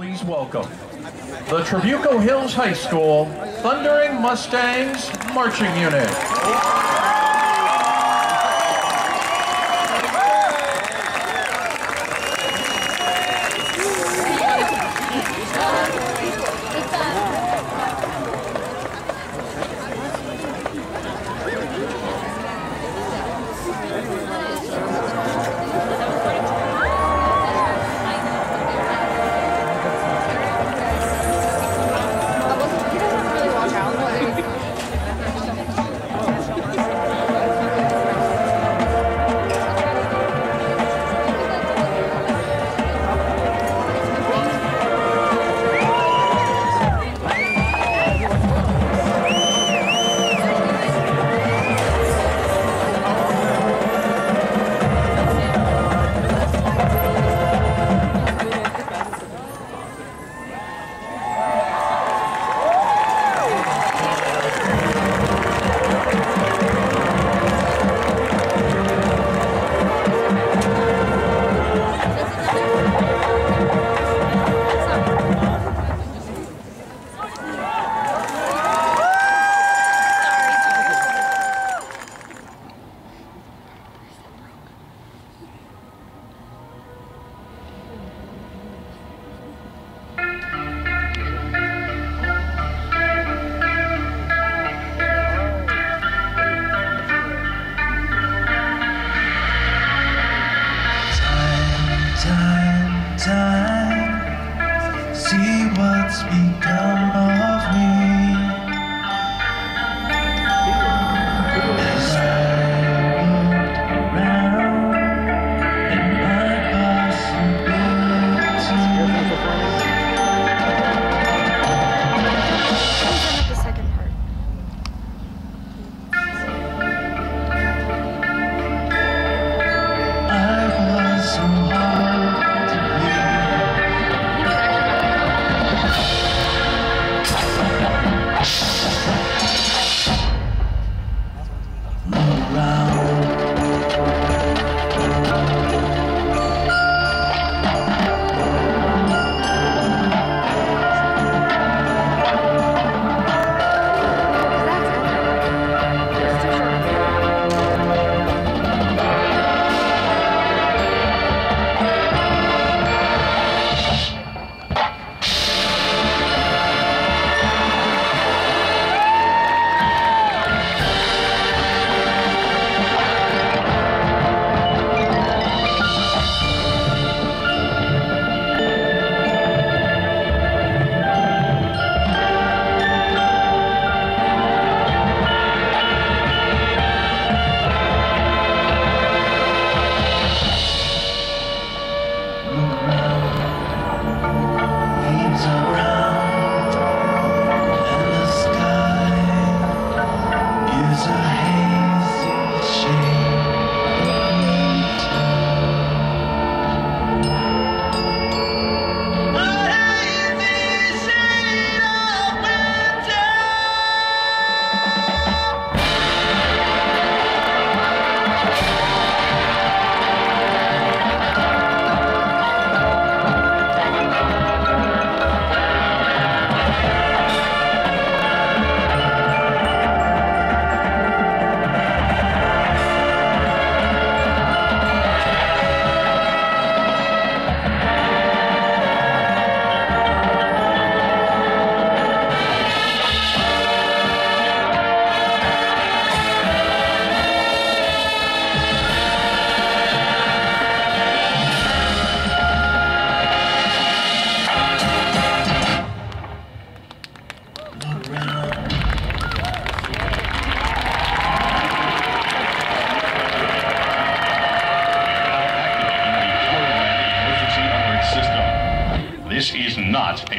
please welcome the Trabuco Hills High School Thundering Mustangs Marching Unit. 자 desire.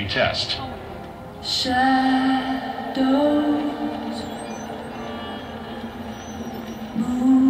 Test. Shadows moving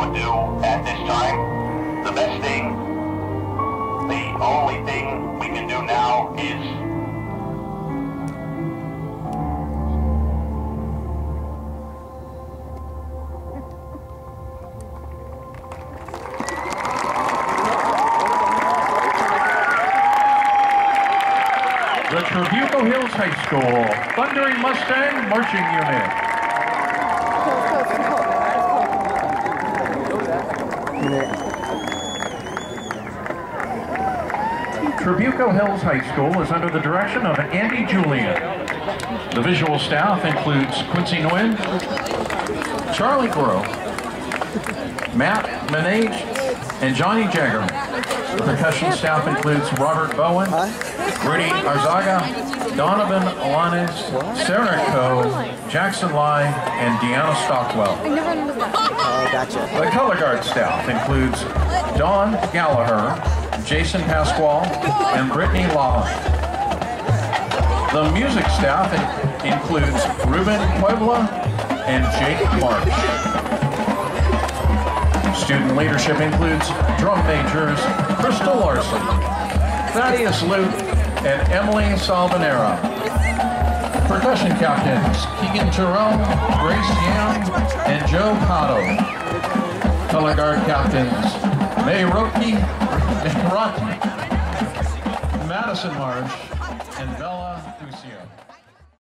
or do at this time. The best thing, the only thing we can do now is The Trabuco Hills High School Thundering Mustang Marching Unit. Trabuco Hills High School is under the direction of Andy Julian. The visual staff includes Quincy Nguyen, Charlie Grove, Matt Manage, and Johnny Jagger. The percussion staff includes Robert Bowen, Rudy Arzaga, Donovan Alanes, Sarah Coe, Jackson Lai, and Deanna Stockwell. I never understood that. Oh, gotcha. The color guard staff includes Don Gallagher, Jason Pasquale, and Brittany Law. The music staff in- includes Ruben Puebla and Jake March. Student leadership includes drum majors Crystal Larson, Thaddeus Luke, and Emily Salvanera. Percussion captains Keegan Jerome, Grace Yam, and Joe Cotto. Color guard captains May Roki and Rocky, Madison Marsh,